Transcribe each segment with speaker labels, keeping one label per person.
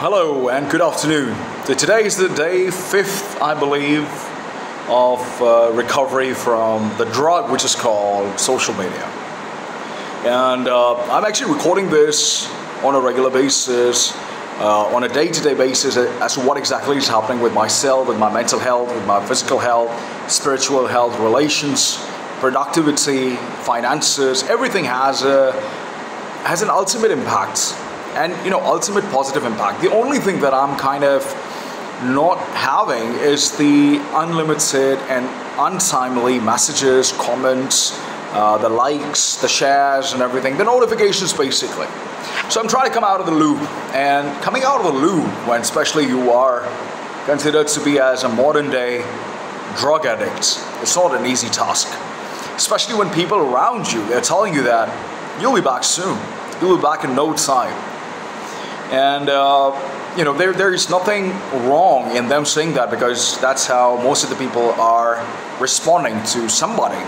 Speaker 1: Hello and good afternoon. Today is the day fifth, I believe, of uh, recovery from the drug which is called social media. And uh, I'm actually recording this on a regular basis, uh, on a day to day basis, as to what exactly is happening with myself, with my mental health, with my physical health, spiritual health, relations, productivity, finances. Everything has a has an ultimate impact and you know ultimate positive impact. The only thing that i'm kind of not having is the unlimited and untimely messages comments uh, the likes the shares and everything the notifications basically. So i'm trying to come out of the loop. And coming out of the loop when especially you are considered to be as a modern day drug addict it's not an easy task. Especially when people around you they're telling you that you'll be back soon. You'll be back in no time and uh, you know, there, there is nothing wrong in them saying that because that's how most of the people are responding to somebody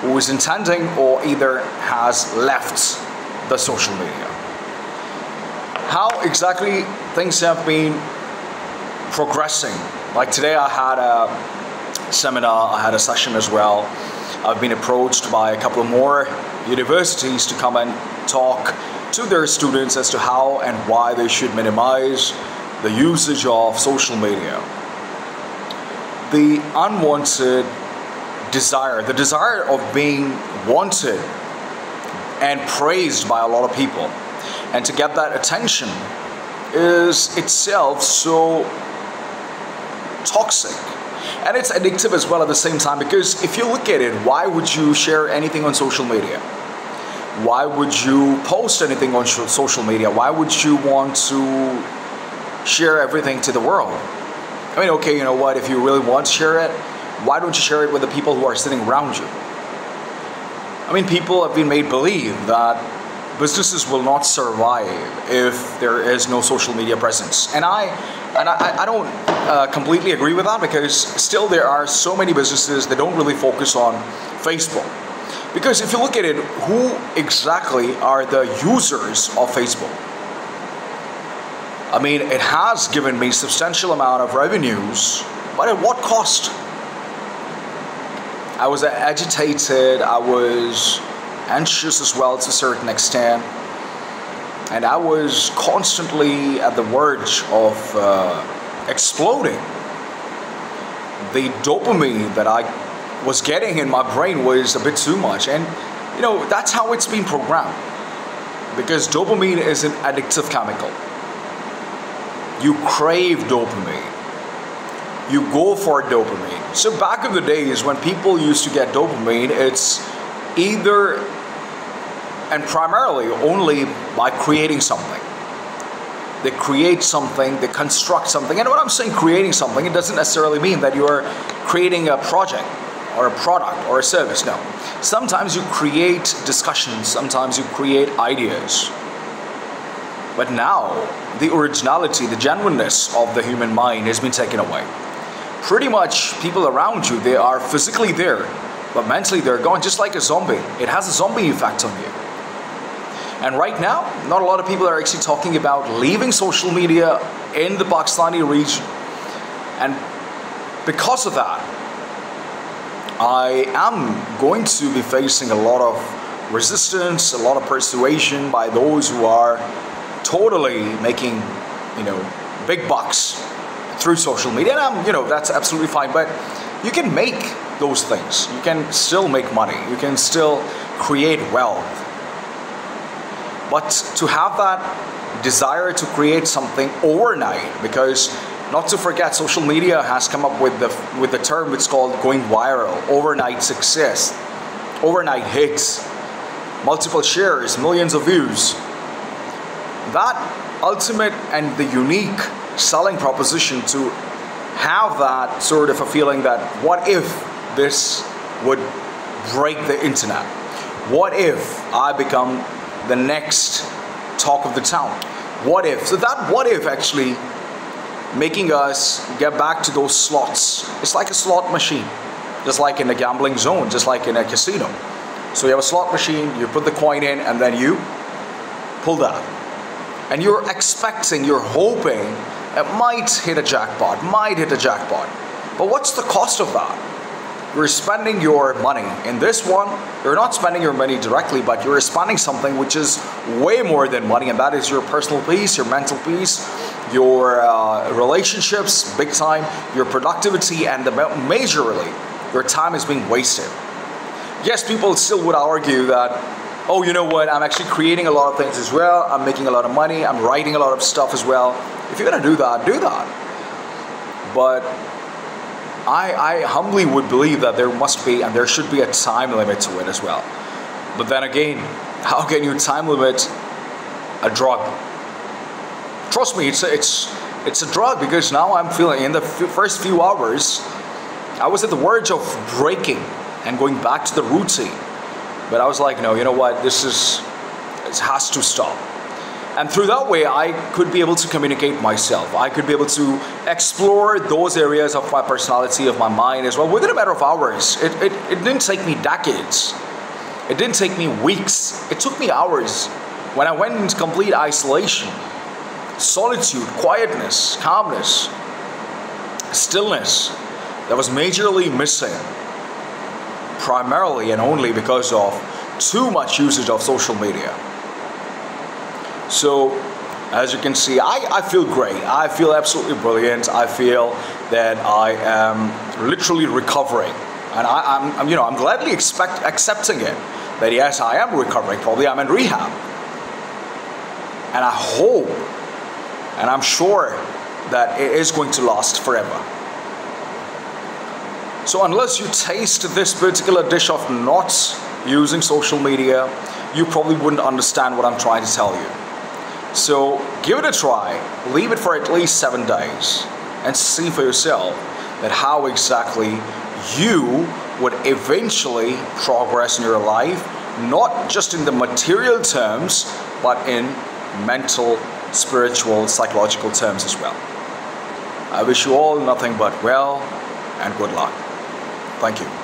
Speaker 1: who is intending or either has left the social media. How exactly things have been progressing. Like today, I had a seminar, I had a session as well. I've been approached by a couple more universities to come and talk to their students as to how and why they should minimize the usage of social media. The unwanted desire, the desire of being wanted and praised by a lot of people, and to get that attention is itself so toxic. And it's addictive as well at the same time because if you look at it, why would you share anything on social media? Why would you post anything on social media? Why would you want to share everything to the world? I mean, okay, you know what? If you really want to share it, why don't you share it with the people who are sitting around you? I mean, people have been made believe that businesses will not survive if there is no social media presence, and I and I, I don't uh, completely agree with that because still there are so many businesses that don't really focus on Facebook because if you look at it, who exactly are the users of Facebook? I mean, it has given me substantial amount of revenues, but at what cost? I was agitated, I was anxious as well to a certain extent, and I was constantly at the verge of uh, exploding. The dopamine that I was getting in my brain was a bit too much. And, you know, that's how it's been programmed. Because dopamine is an addictive chemical. You crave dopamine. You go for dopamine. So, back in the days when people used to get dopamine, it's either and primarily only by creating something. They create something, they construct something. And when I'm saying creating something, it doesn't necessarily mean that you're creating a project or a product or a service. No. Sometimes you create discussions, sometimes you create ideas. But now, the originality, the genuineness of the human mind has been taken away. Pretty much, people around you, they are physically there, but mentally they're gone, just like a zombie. It has a zombie effect on you. And right now, not a lot of people are actually talking about leaving social media in the Pakistani region. And because of that, I am going to be facing a lot of resistance, a lot of persuasion by those who are totally making, you know, big bucks through social media. And I'm, you know, that's absolutely fine. But you can make those things. You can still make money. You can still create wealth. But to have that desire to create something overnight, because not to forget, social media has come up with the with the term it's called going viral, overnight success, overnight hits, multiple shares, millions of views. That ultimate and the unique selling proposition to have that sort of a feeling that what if this would break the internet? What if I become the next talk of the town? What if? So that what if actually making us get back to those slots. It's like a slot machine, just like in a gambling zone, just like in a casino. So you have a slot machine, you put the coin in, and then you pull that. and you're expecting, you're hoping it might hit a jackpot, might hit a jackpot. But what's the cost of that? You're spending your money. In this one, you're not spending your money directly, but you're spending something which is way more than money, and that is your personal peace, your mental peace, your uh, relationships, big time, your productivity, and the majorly, your time is being wasted. Yes, people still would argue that oh, you know what, I'm actually creating a lot of things as well, I'm making a lot of money, I'm writing a lot of stuff as well. If you're gonna do that, do that. But I, I humbly would believe that there must be and there should be a time limit to it as well. But then again, how can you time limit a drug? Trust me, it's a, it's it's a drug because now I'm feeling in the first few hours, I was at the verge of breaking and going back to the routine. But I was like, no, you know what? This is it has to stop. And through that way, I could be able to communicate myself. I could be able to explore those areas of my personality, of my mind as well, within a matter of hours. It, it, it didn't take me decades. It didn't take me weeks. It took me hours. When I went into complete isolation, solitude, quietness, calmness, stillness that was majorly missing, primarily and only because of too much usage of social media. So, as you can see, I, I feel great. I feel absolutely brilliant. I feel that I am literally recovering. And I, am I'm, you know, I'm gladly expect, accepting it. That yes, I am recovering. Probably I'm in rehab. And I hope, and I'm sure that it is going to last forever. So unless you taste this particular dish of not using social media, you probably wouldn't understand what I'm trying to tell you. So give it a try, leave it for at least seven days, and see for yourself that how exactly you would eventually progress in your life, not just in the material terms, but in mental, spiritual, psychological terms as well. I wish you all nothing but well and good luck. Thank you.